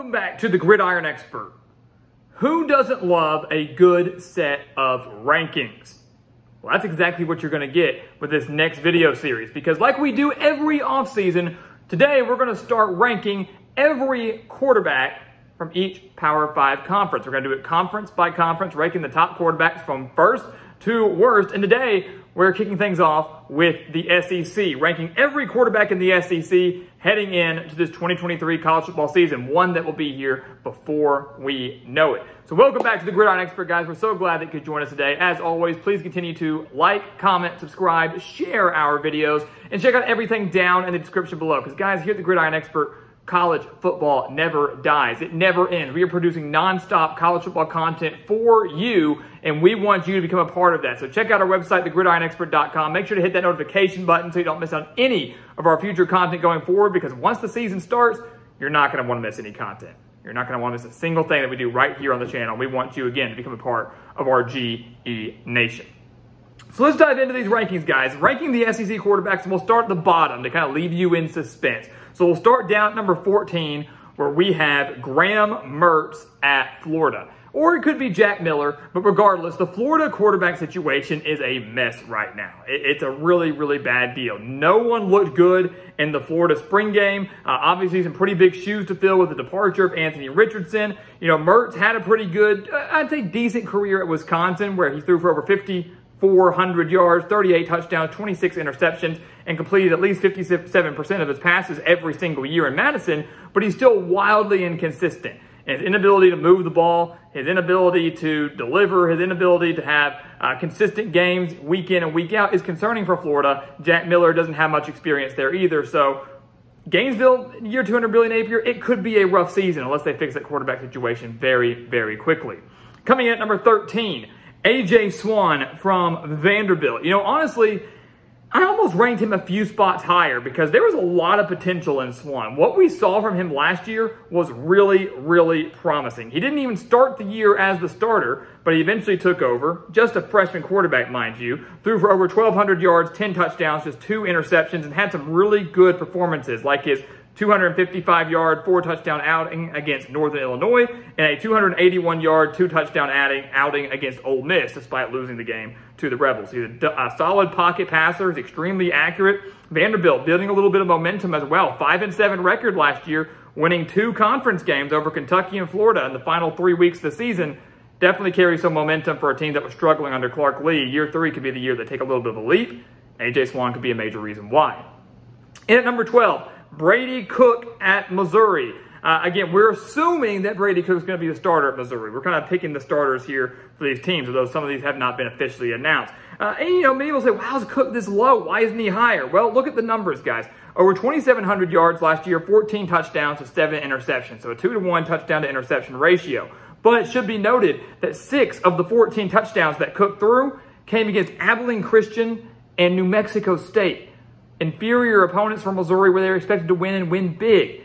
Welcome back to the Gridiron Expert. Who doesn't love a good set of rankings? Well, that's exactly what you're going to get with this next video series because like we do every offseason, today we're going to start ranking every quarterback from each Power 5 conference. We're going to do it conference by conference, ranking the top quarterbacks from first to worst. And today, we're kicking things off with the SEC, ranking every quarterback in the SEC heading into this 2023 college football season, one that will be here before we know it. So welcome back to the Gridiron Expert, guys. We're so glad that you could join us today. As always, please continue to like, comment, subscribe, share our videos, and check out everything down in the description below. Because guys, here at the Gridiron Expert, college football never dies. It never ends. We are producing nonstop college football content for you, and we want you to become a part of that. So check out our website, thegridironexpert.com. Make sure to hit that notification button so you don't miss out on any of our future content going forward because once the season starts, you're not going to want to miss any content. You're not going to want to miss a single thing that we do right here on the channel. We want you, again, to become a part of our GE Nation. So let's dive into these rankings, guys. Ranking the SEC quarterbacks, and we'll start at the bottom to kind of leave you in suspense. So we'll start down at number 14, where we have Graham Mertz at Florida. Or it could be Jack Miller, but regardless, the Florida quarterback situation is a mess right now. it's a really, really bad deal. No one looked good in the Florida spring game. Uh, obviously, some pretty big shoes to fill with the departure of Anthony Richardson. You know, Mertz had a pretty good, uh, I'd say decent career at Wisconsin, where he threw for over 50 400 yards, 38 touchdowns, 26 interceptions, and completed at least 57% of his passes every single year in Madison, but he's still wildly inconsistent. his inability to move the ball, his inability to deliver, his inability to have uh, consistent games week in and week out is concerning for Florida. Jack Miller doesn't have much experience there either, so Gainesville, year 200 billion Napier, it could be a rough season unless they fix that quarterback situation very, very quickly. Coming in at number 13, AJ Swann from Vanderbilt. You know, honestly, I almost ranked him a few spots higher because there was a lot of potential in Swann. What we saw from him last year was really, really promising. He didn't even start the year as the starter, but he eventually took over. Just a freshman quarterback, mind you. Threw for over 1,200 yards, 10 touchdowns, just two interceptions, and had some really good performances like his 255 yard, four touchdown outing against Northern Illinois, and a 281 yard, two touchdown outing, outing against Ole Miss, despite losing the game to the Rebels. He's a, a solid pocket passer, he's extremely accurate. Vanderbilt building a little bit of momentum as well. Five and seven record last year, winning two conference games over Kentucky and Florida in the final three weeks of the season. Definitely carries some momentum for a team that was struggling under Clark Lea. Year three could be the year they take a little bit of a leap. AJ Swann could be a major reason why. In at number 12, Brady Cook at Missouri. Uh, again, we're assuming that Brady Cook is going to be the starter at Missouri. We're kind of picking the starters here for these teams, although some of these have not been officially announced. Uh, and, you know, many will say, wow, is Cook this low? Why isn't he higher? Well, look at the numbers, guys. Over 2,700 yards last year, 14 touchdowns, with 7 interceptions. So a 2 to 1 touchdown to interception ratio. But it should be noted that 6 of the 14 touchdowns that Cook threw came against Abilene Christian and New Mexico State inferior opponents from Missouri where they were expected to win and win big.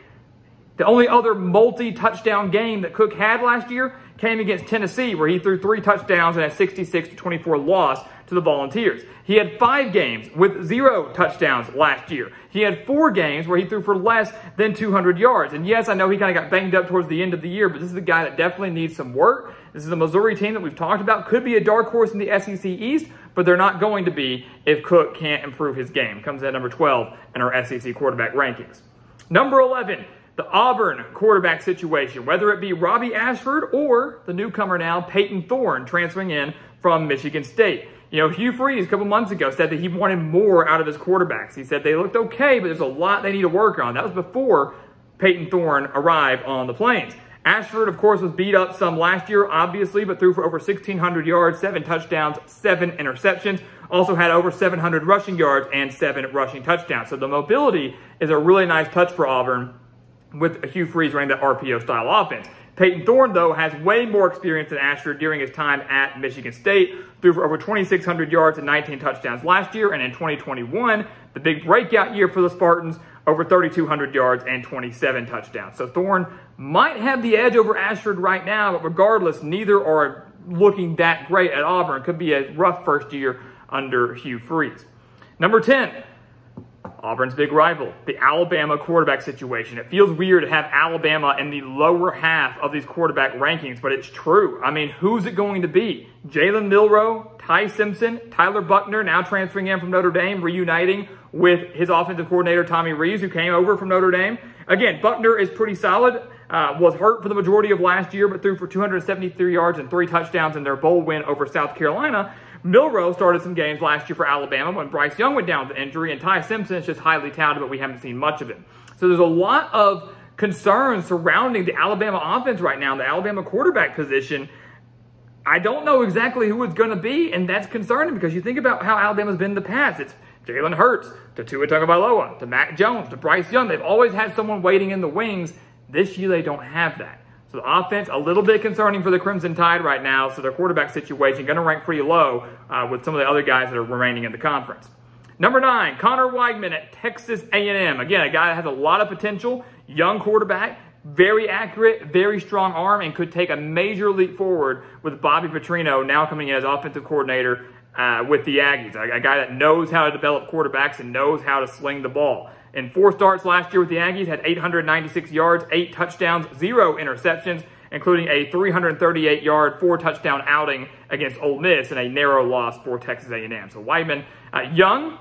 The only other multi-touchdown game that Cook had last year came against Tennessee, where he threw three touchdowns and a 66 to 24 loss to the Volunteers. He had five games with zero touchdowns last year. He had four games where he threw for less than 200 yards. And yes, I know he kind of got banged up towards the end of the year, but this is a guy that definitely needs some work. This is a Missouri team that we've talked about. Could be a dark horse in the SEC East, but they're not going to be if Cook can't improve his game. Comes in at number 12 in our SEC quarterback rankings. Number 11, the Auburn quarterback situation, whether it be Robby Ashford or the newcomer now, Payton Thorne, transferring in from Michigan State. You know, Hugh Freeze a couple months ago said that he wanted more out of his quarterbacks. He said they looked okay, but there's a lot they need to work on. That was before Payton Thorne arrived on the Plains. Ashford, of course, was beat up some last year, obviously, but threw for over 1,600 yards, seven touchdowns, seven interceptions. Also had over 700 rushing yards and seven rushing touchdowns. So the mobility is a really nice touch for Auburn with Hugh Freeze running that RPO style offense. Payton Thorne, though, has way more experience than Ashford during his time at Michigan State. Threw for over 2,600 yards and 19 touchdowns last year. And in 2021, the big breakout year for the Spartans, over 3,200 yards and 27 touchdowns. So Thorne might have the edge over Ashford right now, but regardless, neither are looking that great at Auburn. Could be a rough first year under Hugh Freeze. Number 10, Auburn's big rival, the Alabama quarterback situation. It feels weird to have Alabama in the lower half of these quarterback rankings, but it's true. I mean, who's it going to be? Jalen Milroe, Ty Simpson, Tyler Buchner, now transferring in from Notre Dame, reuniting with his offensive coordinator, Tommy Rees, who came over from Notre Dame. Again, Buchner is pretty solid. Uh, was hurt for the majority of last year, but threw for 273 yards and three touchdowns in their bowl win over South Carolina. Milroe started some games last year for Alabama when Bryce Young went down with an injury, and Ty Simpson is just highly touted, but we haven't seen much of him. So there's a lot of concerns surrounding the Alabama offense right now, the Alabama quarterback position. I don't know exactly who it's going to be, and that's concerning because you think about how Alabama's been in the past. It's Jalen Hurts to Tua Tagovailoa to Mac Jones to Bryce Young. They've always had someone waiting in the wings. This year they don't have that. So the offense, a little bit concerning for the Crimson Tide right now. So their quarterback situation going to rank pretty low uh, with some of the other guys that are remaining in the conference. Number nine, Conner Weigman at Texas A&M. Again, a guy that has a lot of potential, young quarterback, very accurate, very strong arm, and could take a major leap forward with Bobby Petrino now coming in as offensive coordinator uh, with the Aggies. A, a guy that knows how to develop quarterbacks and knows how to sling the ball. In four starts last year with the Aggies, had 896 yards, eight touchdowns, zero interceptions, including a 338-yard, four-touchdown outing against Ole Miss and a narrow loss for Texas A&M. So Weigman, uh, young,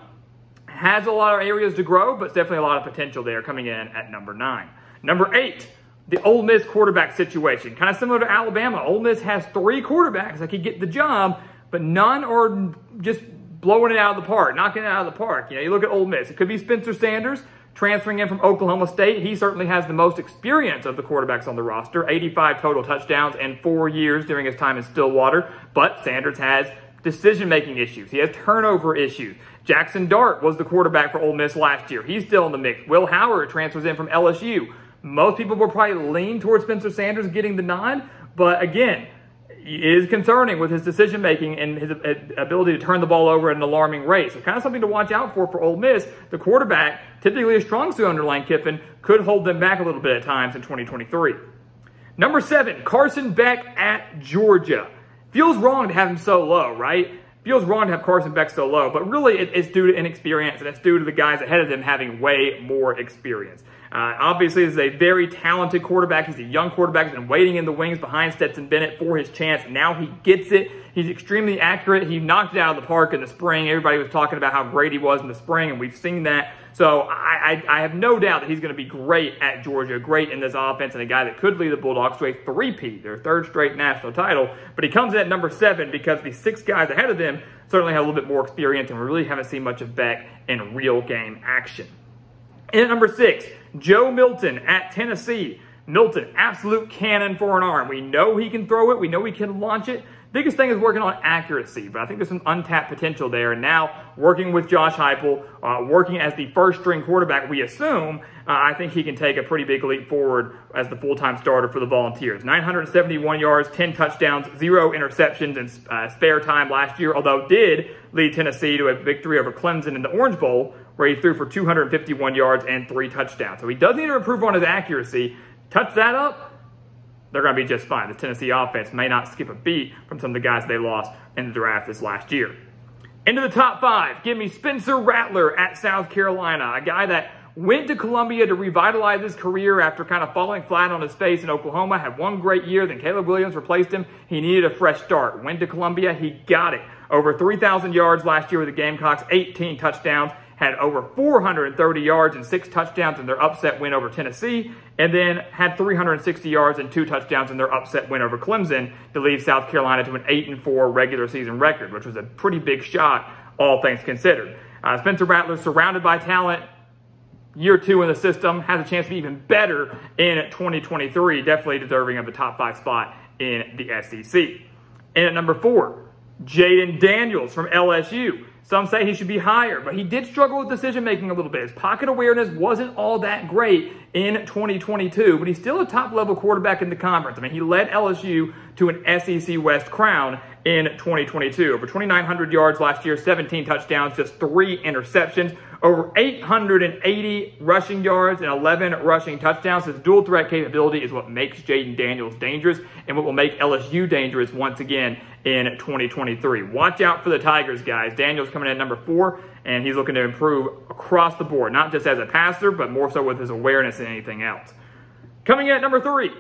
has a lot of areas to grow, but definitely a lot of potential there coming in at number nine. Number eight, the Ole Miss quarterback situation. Kind of similar to Alabama. Ole Miss has three quarterbacks that could get the job, but none are just blowing it out of the park, knocking it out of the park. You know, you look at Ole Miss. It could be Spencer Sanders transferring in from Oklahoma State. He certainly has the most experience of the quarterbacks on the roster, 85 total touchdowns and four years during his time in Stillwater. But Sanders has decision-making issues. He has turnover issues. Jaxson Dart was the quarterback for Ole Miss last year. He's still in the mix. Will Howard transfers in from LSU. Most people will probably lean towards Spencer Sanders getting the nod, but again, is concerning with his decision making and his uh, ability to turn the ball over at an alarming rate. So kind of something to watch out for for Ole Miss. The quarterback, typically a strong suit under Lane Kiffin, could hold them back a little bit at times in 2023. Number seven, Carson Beck at Georgia. Feels wrong to have him so low, right? Feels wrong to have Carson Beck so low, but really it's due to inexperience and it's due to the guys ahead of him having way more experience. Uh, obviously, this is a very talented quarterback. He's a young quarterback. He's been waiting in the wings behind Stetson Bennett for his chance. Now he gets it. He's extremely accurate. He knocked it out of the park in the spring. Everybody was talking about how great he was in the spring, and we've seen that. So I, I, I have no doubt that he's going to be great at Georgia, great in this offense, and a guy that could lead the Bulldogs to a three-peat, their third straight national title. But he comes in at number seven because the six guys ahead of him certainly have a little bit more experience, and we really haven't seen much of Beck in real game action. And at number six, Joe Milton at Tennessee. Milton, absolute cannon for an arm. We know he can throw it. We know he can launch it. Biggest thing is working on accuracy, but I think there's some untapped potential there. And now working with Josh Heupel, uh, working as the first string quarterback, we assume, uh, I think he can take a pretty big leap forward as the full-time starter for the Volunteers. 971 yards, 10 touchdowns, zero interceptions and uh, spare time last year, although did lead Tennessee to a victory over Clemson in the Orange Bowl, where he threw for 251 yards and three touchdowns. So he does need to improve on his accuracy. Touch that up, they're going to be just fine. The Tennessee offense may not skip a beat from some of the guys they lost in the draft this last year. Into the top five, give me Spencer Rattler at South Carolina, a guy that went to Columbia to revitalize his career after kind of falling flat on his face in Oklahoma, had one great year, then Caleb Williams replaced him. He needed a fresh start. Went to Columbia, he got it. Over 3,000 yards last year with the Gamecocks, 18 touchdowns had over 430 yards and six touchdowns in their upset win over Tennessee, and then had 360 yards and two touchdowns in their upset win over Clemson to leave South Carolina to an 8 and 4 regular season record, which was a pretty big shot, all things considered. Uh, Spencer Rattler, surrounded by talent, year two in the system, has a chance to be even better in 2023, definitely deserving of the top five spot in the SEC. And at number four, Jayden Daniels from LSU. Some say he should be higher, but he did struggle with decision making a little bit. His pocket awareness wasn't all that great in 2022, but he's still a top level quarterback in the conference. I mean, he led LSU to an SEC West crown in 2022. Over 2,900 yards last year, 17 touchdowns, just three interceptions, over 880 rushing yards and 11 rushing touchdowns. His dual threat capability is what makes Jayden Daniels dangerous and what will make LSU dangerous once again in 2023. Watch out for the Tigers, guys. Daniels coming in at number four, and he's looking to improve across the board, not just as a passer, but more so with his awareness and anything else. Coming in at number three,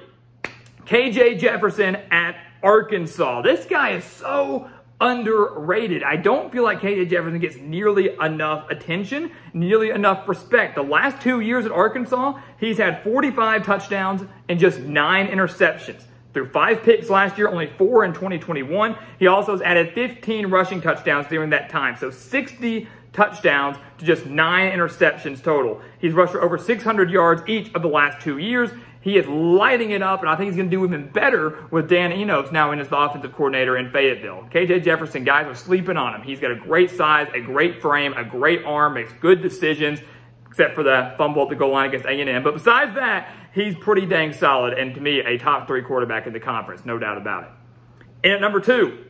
KJ Jefferson at Arkansas. This guy is so underrated. I don't feel like KJ Jefferson gets nearly enough attention, nearly enough respect. The last two years at Arkansas, he's had 45 touchdowns and just nine interceptions. Through five picks last year, only four in 2021. He also has added 15 rushing touchdowns during that time. So 60 touchdowns to just nine interceptions total. He's rushed for over 600 yards each of the last two years. He is lighting it up, and I think he's going to do even better with Dan Enos now in his offensive coordinator in Fayetteville. KJ Jefferson, guys are sleeping on him. He's got a great size, a great frame, a great arm, makes good decisions, except for the fumble at the goal line against A&M. But besides that, he's pretty dang solid, and to me, a top three quarterback in the conference, no doubt about it. And at number two,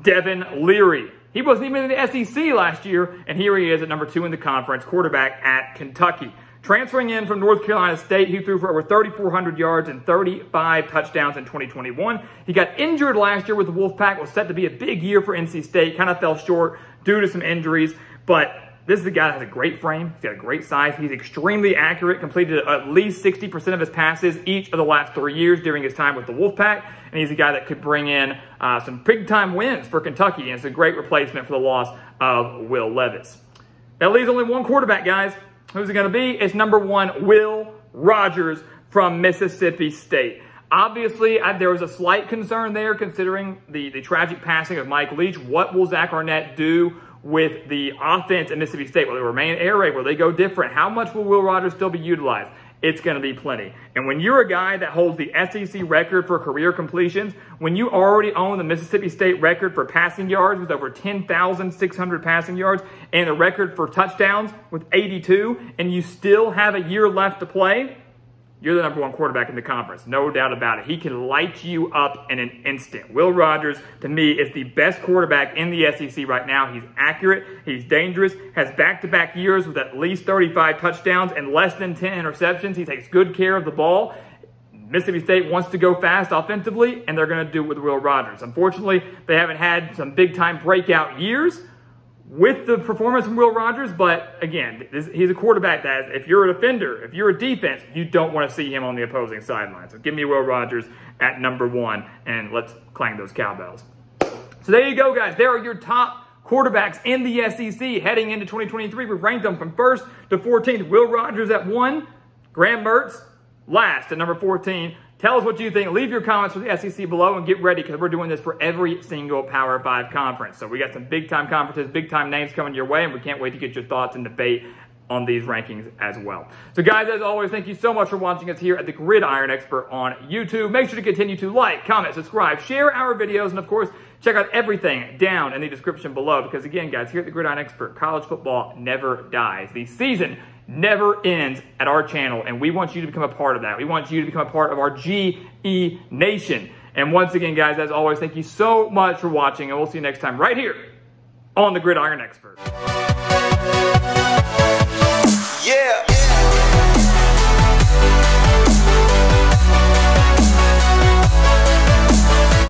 Devin Leary. He wasn't even in the SEC last year, and here he is at number two in the conference, quarterback at Kentucky. Transferring in from North Carolina State, he threw for over 3,400 yards and 35 touchdowns in 2021. He got injured last year with the Wolfpack. Was set to be a big year for NC State. Kind of fell short due to some injuries, but this is a guy that has a great frame. He's got a great size. He's extremely accurate, completed at least 60% of his passes each of the last three years during his time with the Wolfpack. And he's a guy that could bring in uh, some big time wins for Kentucky. And it's a great replacement for the loss of Will Levis. That leaves only one quarterback, guys. Who's it going to be? It's number one, Will Rogers from Mississippi State. Obviously, I, there was a slight concern there considering the, the tragic passing of Mike Leach. What will Zach Arnett do with the offense at Mississippi State? Will they remain air raid? Will they go different? How much will Will Rogers still be utilized? It's going to be plenty. And when you're a guy that holds the SEC record for career completions, when you already own the Mississippi State record for passing yards with over 10,600 passing yards and the record for touchdowns with 82, and you still have a year left to play, you're the number one quarterback in the conference, no doubt about it. He can light you up in an instant. Will Rogers, to me, is the best quarterback in the SEC right now. He's accurate, he's dangerous, has back to back years with at least 35 touchdowns and less than 10 interceptions. He takes good care of the ball. Mississippi State wants to go fast offensively, and they're going to do it with Will Rogers. Unfortunately, they haven't had some big time breakout years with the performance from Will Rogers, but again, this, he's a quarterback that if you're a defender, if you're a defense, you don't want to see him on the opposing sideline. So give me Will Rogers at number one, and let's clang those cowbells. So there you go, guys. There are your top quarterbacks in the SEC heading into 2023. We ranked them from first to 14th. Will Rogers at one, Graham Mertz last at number 14. Tell us what you think. Leave your comments for the SEC below and get ready because we're doing this for every single Power 5 conference. So we got some big time conferences, big time names coming your way, and we can't wait to get your thoughts and debate on these rankings as well. So guys, as always, thank you so much for watching us here at the Gridiron Expert on YouTube. Make sure to continue to like, comment, subscribe, share our videos, and of course, check out everything down in the description below because again, guys, here at the Gridiron Expert, college football never dies. The season never ends at our channel, and we want you to become a part of that. We want you to become a part of our GE Nation. And once again, guys, as always, thank you so much for watching, and we'll see you next time right here on The Gridiron Expert. Yeah.